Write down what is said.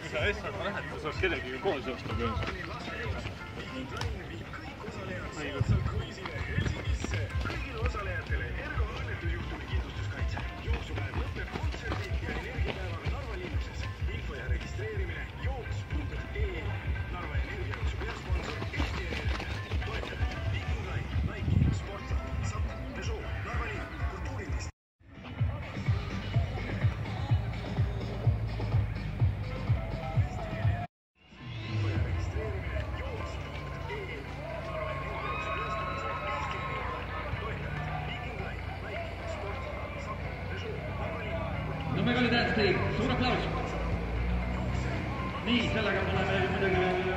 kui sa Essat lähed, sa saad kellegagi koos joosta põhimõtteliselt. Nõmme Kalli tähesti, suur aplaus. nii, sellega me oleme muidugi